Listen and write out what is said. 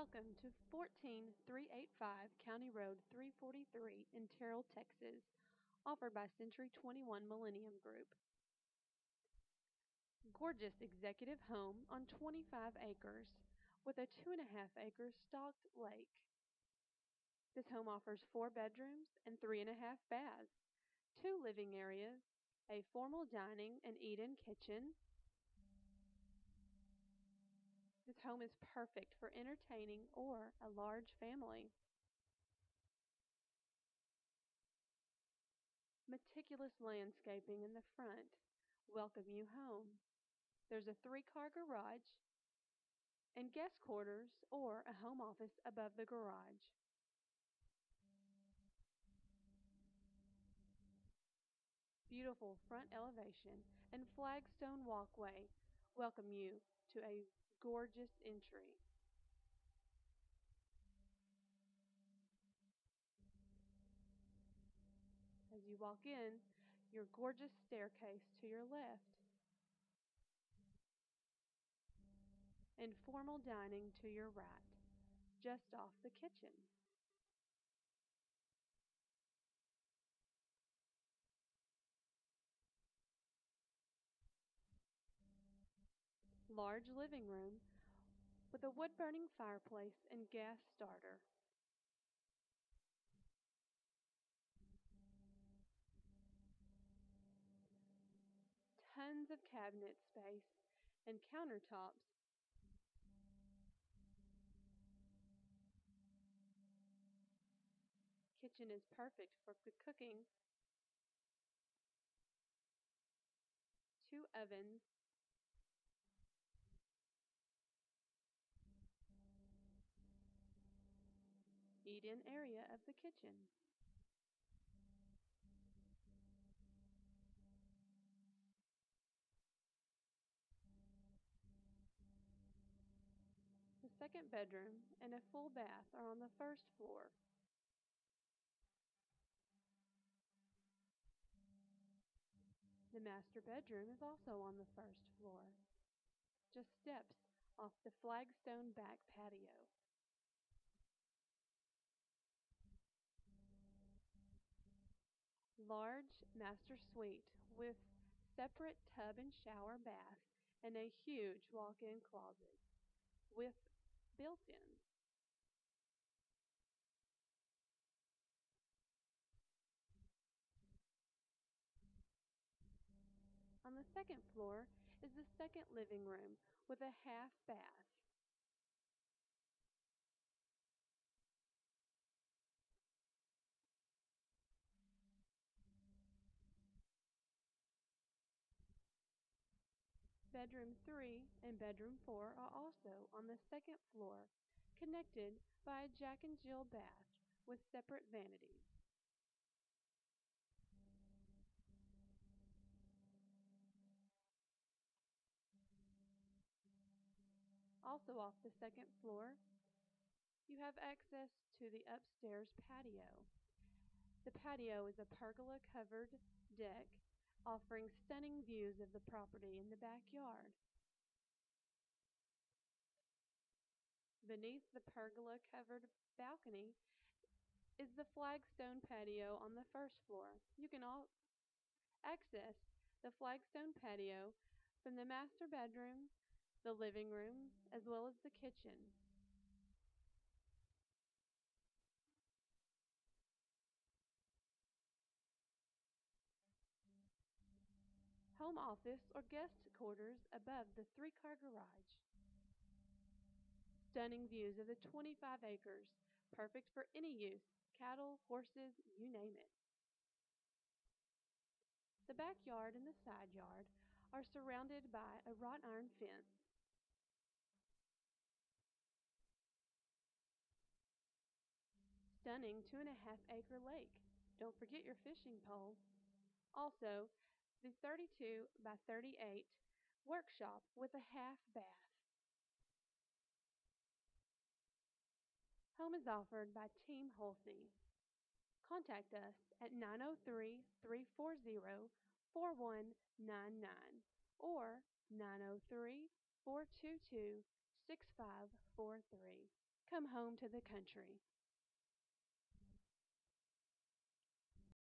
Welcome to 14385 County Road 343 in Terrell, Texas, offered by Century 21 Millennium Group. Gorgeous executive home on 25 acres with a 2.5 acre stocked lake. This home offers four bedrooms and three and a half baths, two living areas, a formal dining and eat-in kitchen, Home is perfect for entertaining or a large family. Meticulous landscaping in the front welcome you home. There's a three-car garage and guest quarters or a home office above the garage. Beautiful front elevation and flagstone walkway welcome you to a gorgeous entry. As you walk in, your gorgeous staircase to your left. And formal dining to your right, just off the kitchen. Large living room with a wood burning fireplace and gas starter. Tons of cabinet space and countertops. Kitchen is perfect for cooking. Two ovens eat-in area of the kitchen. The second bedroom and a full bath are on the first floor. The master bedroom is also on the first floor, just steps off the flagstone back patio. Large master suite with separate tub and shower bath and a huge walk-in closet with built-ins. On the second floor is the second living room with a half bath. Bedroom 3 and bedroom 4 are also on the second floor, connected by a Jack and Jill bath with separate vanities. Also off the second floor, you have access to the upstairs patio. The patio is a pergola covered deck offering stunning views of the property in the backyard. Beneath the pergola-covered balcony is the flagstone patio on the first floor. You can all access the flagstone patio from the master bedroom, the living room, as well as the kitchen. Home office or guest quarters above the three-car garage. Stunning views of the 25 acres, perfect for any use, cattle, horses, you name it. The backyard and the side yard are surrounded by a wrought iron fence. Stunning two and a half acre lake. Don't forget your fishing pole. Also, the 32 by 38 workshop with a half bath. Home is offered by Team Hulsey. Contact us at 903 340 4199 or 903 422 6543. come home to the country.